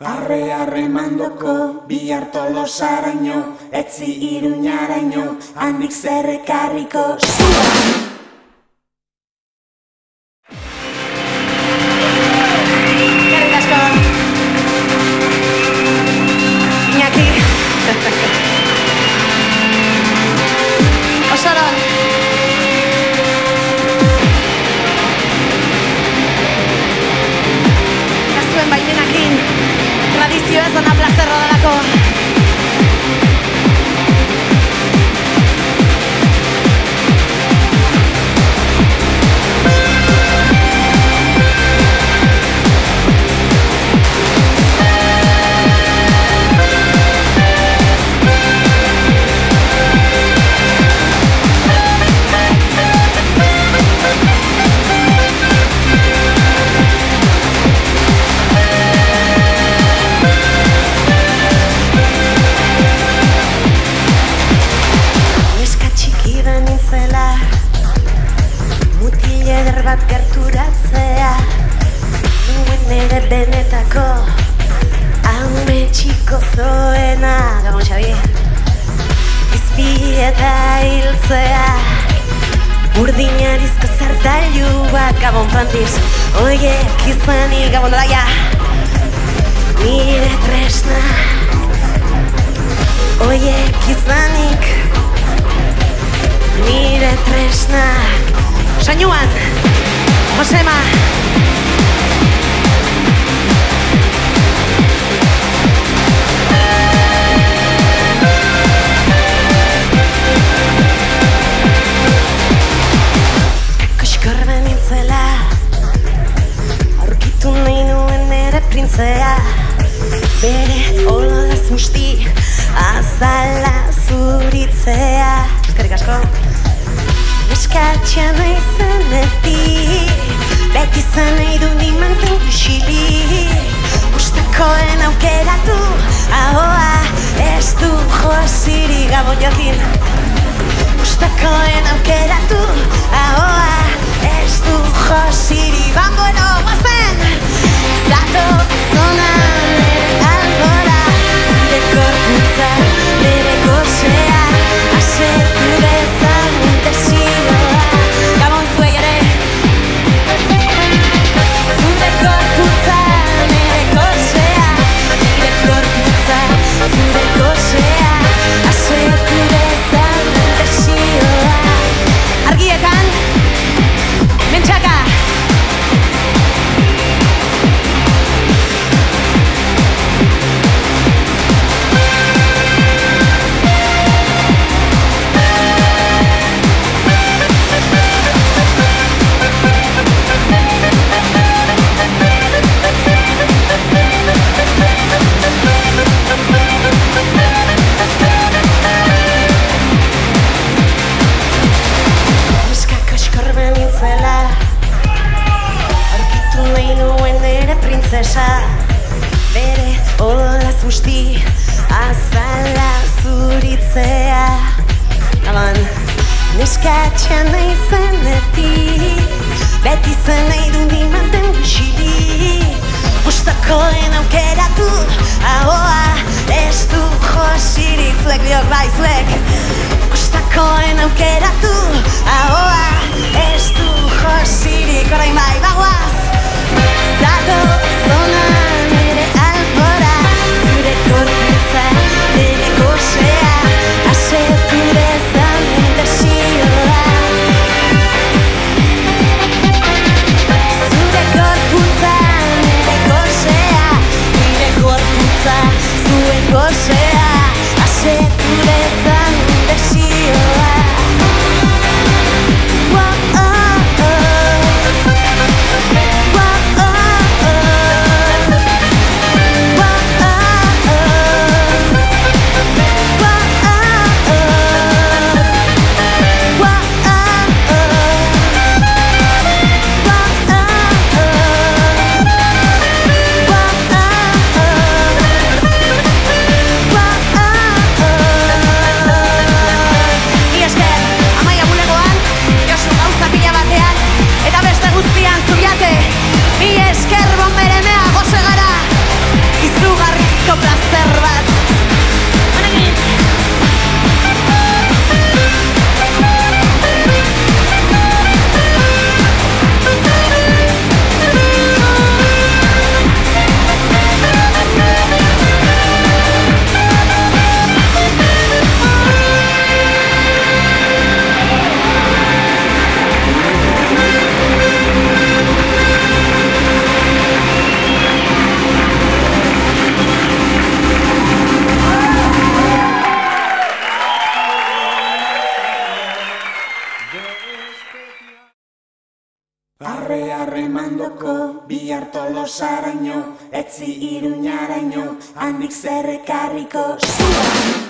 Arre arre mandoko, bihar tolosaraino, etzi iruñaraino, handik zerrekarriko, bat gerturatzea. Nuen nire benetako Haume txiko zoena. Gabon Xabi Izpi eta hiltzea. Urdinarizko zertailu bat Gabon Frantis Oiek izanik Gabon Olaia Nire tresna. Oiek izanik nire tresnak. Soinuan. Neskatxa nahi zenetik Beti zen nahi du ni mantendu xili Gustakoen aukeratu Ahoa ez du josiri Gabon Joaquin Gustakoen aukeratu Ahoa ez du josiri Neskatxa nahi zenetik Beti zen nahi du ni mantendu xili Gustakoen aukeratu Ahoa ez du josirik Zuek biok bai zuek Gustakoen aukeratu Ahoa Arre arre mandoko, bi harto losaraino, etzi iruñaraino, handik zerrekarriko, zuak!